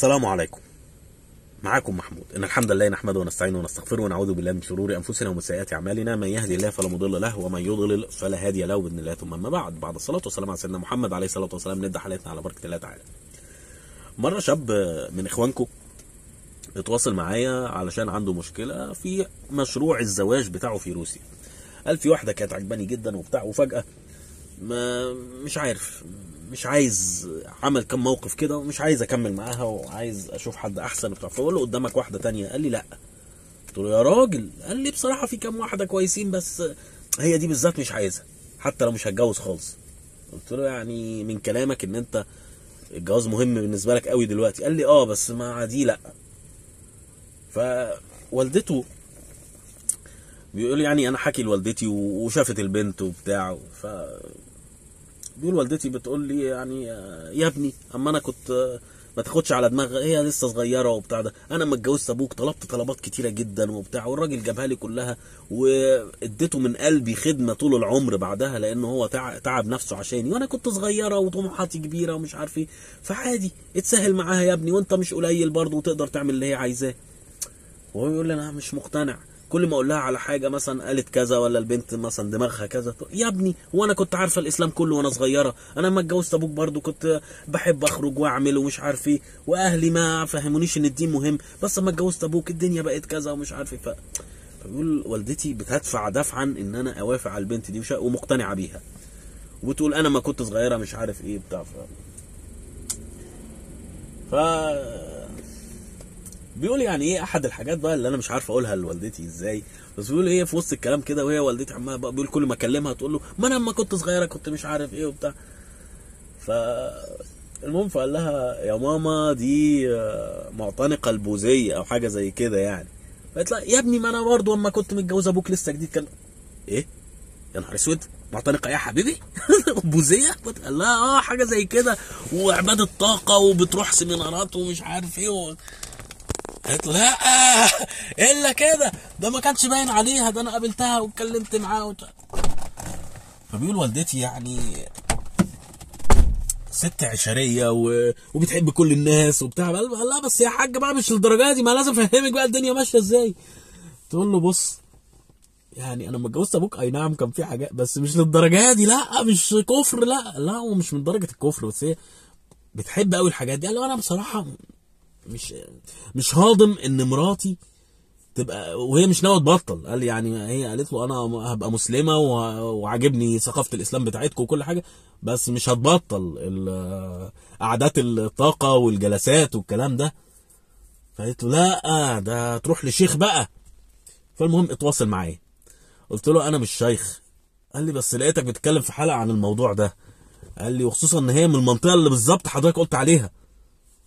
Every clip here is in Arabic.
السلام عليكم. معاكم محمود. إن الحمد لله نحمده ونستعينه ونستغفره ونعوذ بالله من شرور أنفسنا ومن سيئات أعمالنا. من يهدي الله فلا مضل له ومن يضلل فلا هادي له بإذن الله. ثم أما بعد بعد الصلاة والسلام على سيدنا محمد عليه الصلاة والسلام نبدأ حلقتنا على بركة الله تعالى. مرة شاب من إخوانكم اتواصل معايا علشان عنده مشكلة في مشروع الزواج بتاعه في روسيا. قال في واحدة كانت عجباني جدا وبتاع وفجأة ما مش عارف مش عايز عمل كم موقف كده ومش عايز أكمل معاها وعايز أشوف حد أحسن وبتاع. فبقول له قدامك واحدة تانية قال لي لأ. قلت له يا راجل قال لي بصراحة في كام واحدة كويسين بس هي دي بالذات مش عايزها حتى لو مش هتجوز خالص. قلت له يعني من كلامك إن أنت الجواز مهم بالنسبة لك قوي دلوقتي. قال لي آه بس مع دي لأ. فوالدته بيقول يعني أنا حكي لوالدتي وشافت البنت وبتاع ف بيقول والدتي بتقول لي يعني يا ابني أما أنا كنت ما تاخدش على دماغها هي لسه صغيرة وبتاع ده. أنا لما اتجوزت أبوك طلبت طلبات كتيرة جدا وبتاع والراجل جابها لي كلها واديته من قلبي خدمة طول العمر بعدها لأنه هو تع- تعب نفسه عشاني. وأنا كنت صغيرة وطموحاتي كبيرة ومش عارف إيه. فعادي اتسهل معاها يا ابني وأنت مش قليل برضه وتقدر تعمل اللي هي عايزاه. وهو يقول لي أنا مش مقتنع. كل ما أقول لها على حاجة مثلا قالت كذا ولا البنت مثلا دماغها كذا يا ابني وأنا كنت عارفة الإسلام كله وأنا صغيرة. أنا لما اتجوزت أبوك برضو كنت بحب أخرج وأعمل ومش عارف إيه وأهلي ما فهمونيش إن الدين مهم. بس لما اتجوزت أبوك الدنيا بقت كذا ومش عارف إيه ف فبيقول والدتي بتدفع دفعا إن أنا أوافق على البنت دي ومقتنعة بيها. وتقول أنا ما كنت صغيرة مش عارف إيه بتاع ف ف بيقول يعني إيه أحد الحاجات بقى اللي أنا مش عارف أقولها لوالدتي إزاي؟ بس بيقول إيه في وسط الكلام كده وهي والدتي عماله بقى بيقول كل ما أكلمها تقول له ما أنا لما كنت صغيرة كنت مش عارف إيه وبتاع. ف المهم فقال لها يا ماما دي معتنقة البوذية أو حاجة زي كده يعني. قالت لها يا ابني ما أنا برضه اما كنت متجوز أبوك لسه جديد كان إيه؟ يا نهار أسود معتنقة يا حبيبي؟ بوذية؟ قال لها آه حاجة زي كده وعبادة طاقة وبتروح سيمينارات ومش عارف إيه و... قالت له لا إلا كده. ده ما كانش باين عليها ده أنا قابلتها واتكلمت معاها وت... فبيقول والدتي يعني ست عشرية و... وبتحب كل الناس وبتاع. قال لا بس يا حاج بقى مش للدرجة دي ما لازم أفهمك بقى الدنيا ماشية إزاي. تقول له بص يعني أنا لما اتجوزت أبوك أي نعم كان في حاجات بس مش للدرجة دي لا مش كفر لا لا هو مش من درجة الكفر بس هي بتحب قوي الحاجات دي. قال له أنا بصراحة مش مش هاضم إن مراتي تبقى وهي مش ناوية تبطل. قال يعني هي قالت له أنا هبقى مسلمة وعاجبني ثقافة الإسلام بتاعتكم وكل حاجة بس مش هتبطل قعدات الطاقة والجلسات والكلام ده. فقالت له لا ده تروح لشيخ بقى. فالمهم اتواصل معايا. قلت له أنا مش شيخ. قال لي بس لقيتك بتتكلم في حلقة عن الموضوع ده. قال لي وخصوصا إن هي من المنطقة اللي بالظبط حضرتك قلت عليها.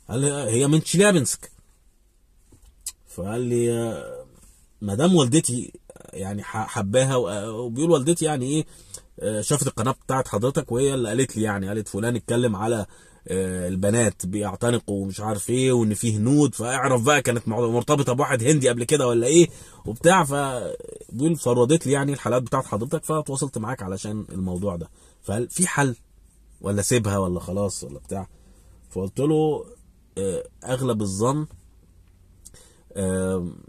قال لي هي من تشيلابنسك فقال لي آه، مدام والدتي يعني حباها وبيقول والدتي يعني إيه شافت القناة بتاعت حضرتك وهي اللي قالت لي يعني قالت فلان اتكلم على آه، البنات بيعتنقوا ومش عارف إيه وإن فيه هنود. فاعرف بقى كانت مرتبطة بواحد هندي قبل كده ولا إيه وبتاع. فبيقول فردت لي يعني الحلقات بتاعت حضرتك فتواصلت معاك علشان الموضوع ده. فهل في حل؟ ولا سيبها ولا خلاص ولا بتاع. فقلت له أغلب الظن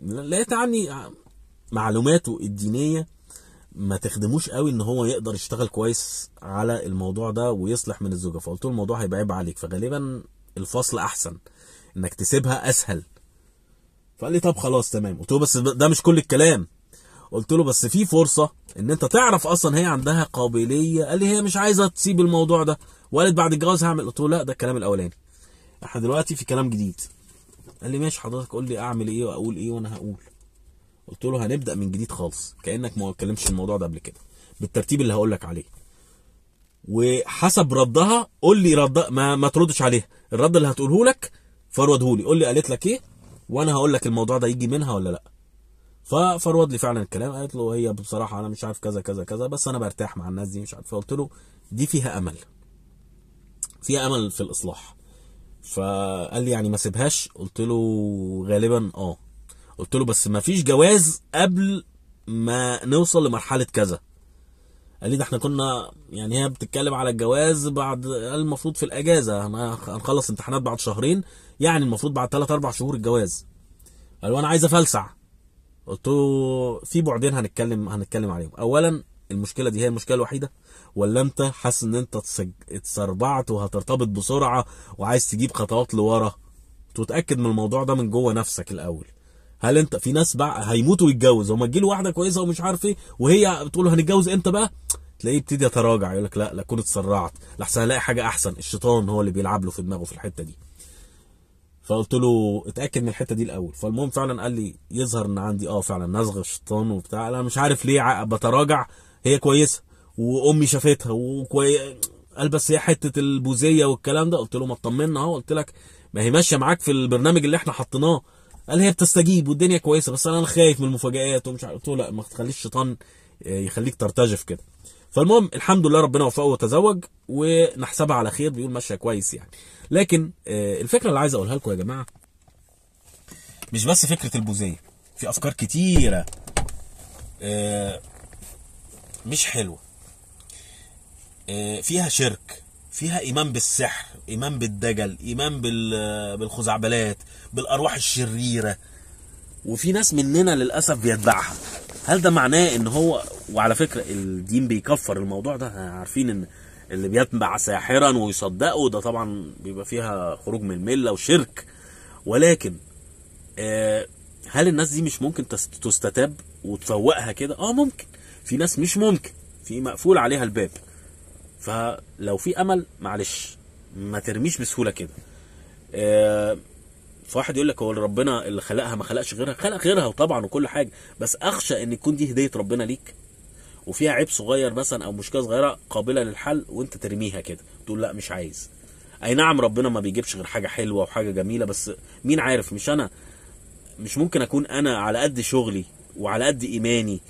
لقيت عني معلوماته الدينية ما تخدموش قوي إن هو يقدر يشتغل كويس على الموضوع ده ويصلح من الزوجة. فقلت له الموضوع هيبقى عيب عليك. فغالبا الفصل أحسن إنك تسيبها أسهل. فقال لي طب خلاص تمام. قلت له بس ده مش كل الكلام. قلت له بس في فرصة إن أنت تعرف أصلا هي عندها قابلية. قال لي هي مش عايزة تسيب الموضوع ده. وقالت بعد الجواز هعمل. قلت له لا ده الكلام الأولاني. إحنا دلوقتي في كلام جديد. قال لي ماشي حضرتك قول لي اعمل إيه واقول إيه وأنا هقول. قلت له هنبدأ من جديد خالص كأنك ما اتكلمتش الموضوع ده قبل كده بالترتيب اللي هقول لك عليه. وحسب ردها قول لي رد ما ما تردش عليها. الرد اللي هتقوله لك فرده لي قول لي قالت لك إيه وأنا هقول لك الموضوع ده يجي منها ولا لا. ففرود لي فعلا الكلام قالت له هي بصراحة أنا مش عارف كذا كذا كذا بس أنا برتاح مع الناس دي مش عارف فقلت له دي فيها أمل. فيها أمل في الإصلاح. فقال لي يعني ما سيبهاش. قلت له غالبا آه. قلت له بس ما فيش جواز قبل ما نوصل لمرحلة كذا. قال لي ده إحنا كنا يعني هي بتتكلم على الجواز بعد المفروض في الأجازة. هن- هنخلص امتحانات بعد شهرين. يعني المفروض بعد 3 4 شهور الجواز. قال وأنا عايز أفلسع. قلت له في بعدين هنتكلم هنتكلم عليهم. اولا المشكلة دي هي المشكلة الوحيدة ولا أنت حاسس إن أنت اتسربعت وهترتبط بسرعة وعايز تجيب خطوات لورا؟ تتأكد من الموضوع ده من جوه نفسك الأول. هل أنت في ناس بقى هيموتوا ويتجوز وما تجيله واحدة كويسة ومش عارف إيه وهي بتقول له هنتجوز إمتى بقى؟ تلاقيه يبتدي يتراجع يقول لك لا لا كنت اتسرعت لحسن الاقي حاجة أحسن الشيطان هو اللي بيلعب له في دماغه في الحتة دي. فقلت له اتأكد من الحتة دي الأول. فالمهم فعلا قال لي يظهر إن عندي آه فعلا نزغ الشيطان وبتاع أنا مش عارف ليه بتراجع هي كويسة وأمي شافتها وكوي قال بس هي حتة البوذية والكلام ده. قلت له ما تطمنا أهو قلت لك ما هي ماشية معاك في البرنامج اللي إحنا حطيناه. قال هي بتستجيب والدنيا كويسة بس أنا خايف من المفاجآت ومش عارف. قلت له لا ما تخليش الشيطان يخليك ترتجف كده. فالمهم الحمد لله ربنا وفقه وتزوج ونحسبها على خير بيقول ماشية كويس يعني. لكن آه، الفكرة اللي عايز أقولها لكم يا جماعة مش بس فكرة البوذية في أفكار كتيرة. آه، مش حلوة. آه، فيها شرك فيها إيمان بالسحر إيمان بالدجل إيمان بال- بالخزعبلات بالأرواح الشريرة. وفي ناس مننا للأسف بيتبعها. هل ده معناه إن هو وعلى فكرة الدين بيكفر الموضوع ده؟ عارفين إن اللي بيتبع ساحرا ويصدقه ده طبعا بيبقى فيها خروج من المله وشرك. ولكن آه، هل الناس دي مش ممكن تس- تستتاب وتفوقها كده؟ آه ممكن. في ناس مش ممكن في مقفول عليها الباب. فلو في أمل معلش ما ترميش بسهولة كده. آه، فواحد يقول لك هو ربنا اللي خلقها ما خلقش غيرها؟ خلق غيرها وطبعا وكل حاجة بس أخشى إن يكون دي هدية ربنا ليك. وفيها عيب صغير مثلا أو مشكلة صغيرة قابلة للحل وأنت ترميها كده. تقول لا مش عايز. أي نعم ربنا ما بيجيبش غير حاجة حلوة وحاجة جميلة بس مين عارف؟ مش أنا. مش ممكن أكون أنا على قد شغلي وعلى قد إيماني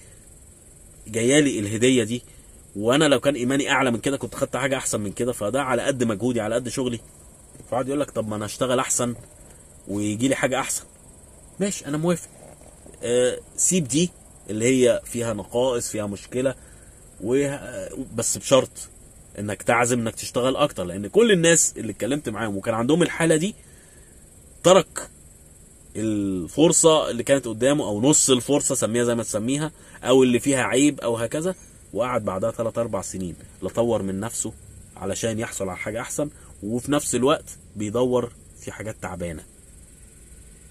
جايالي الهدية دي وأنا لو كان إيماني أعلى من كده كنت خدت حاجة أحسن من كده فده على قد مجهودي على قد شغلي. فقعد يقول لك طب ما أنا أشتغل أحسن ويجي لي حاجة أحسن. ماشي أنا موافق. آه سيب دي اللي هي فيها نقائص فيها مشكلة و... بس بشرط إنك تعزم إنك تشتغل أكتر لأن كل الناس اللي اتكلمت معاهم وكان عندهم الحالة دي ترك الفرصة اللي كانت قدامه أو نص الفرصة سميها زي ما تسميها أو اللي فيها عيب أو هكذا وقعد بعدها 3 4 سنين. لا طور من نفسه علشان يحصل على حاجة أحسن وفي نفس الوقت بيدور في حاجات تعبانة.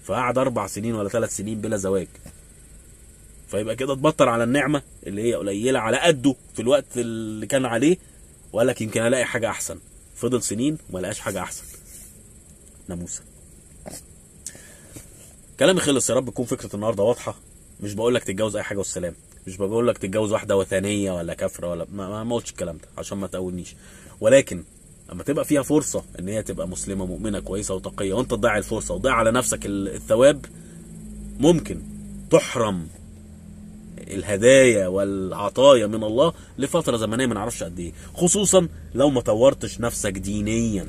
فقعد أربع سنين ولا ثلاث سنين بلا زواج. فيبقى كده اتبطر على النعمة اللي هي قليلة على قده في الوقت اللي كان عليه وقال لك يمكن ألاقي حاجة أحسن. فضل سنين وما لقاش حاجة أحسن. ناموسة. كلامي خلص يا رب تكون فكرة النهارده واضحة. مش بقول لك تتجوز أي حاجة والسلام. مش بقول لك تتجوز واحدة وثنية ولا كافره ولا ما, ما- قلتش الكلام ده عشان ما تقولنيش ولكن اما تبقى فيها فرصة إن هي تبقى مسلمة مؤمنة كويسة وتقية وأنت تضيع الفرصة وتضيع على نفسك ال- الثواب ممكن تحرم الهدايا والعطايا من الله لفترة زمنية ما نعرفش قد إيه. خصوصا لو ما طورتش نفسك دينيا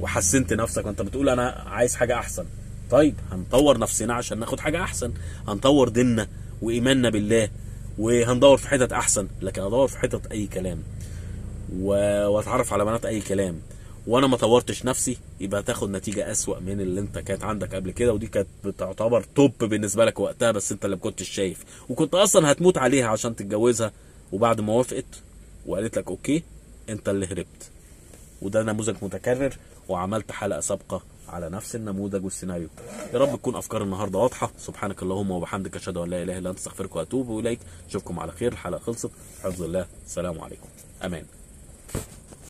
وحسنت نفسك وأنت بتقول أنا عايز حاجة أحسن. طيب هنطور نفسنا عشان ناخد حاجة أحسن. هنطور ديننا وإيماننا بالله وهندور في حتت أحسن لكن ادور في حتت أي كلام. و... وأتعرف على بنات أي كلام. وأنا ما طورتش نفسي يبقى هتاخد نتيجة أسوأ من اللي أنت كانت عندك قبل كده ودي كانت بتعتبر توب بالنسبة لك وقتها بس أنت اللي ما كنتش شايف. وكنت أصلا هتموت عليها عشان تتجوزها وبعد ما وافقت وقالت لك أوكي أنت اللي هربت. وده نموذج متكرر وعملت حلقة سابقة على نفس النموذج والسيناريو. يا رب تكون افكار النهارده واضحة. سبحانك اللهم وبحمدك أشهد أن لا إله إلا أنت أستغفرك وأتوب إليك. اشوفكم على خير. الحلقة خلصت. حفظ الله. السلام عليكم. أمان.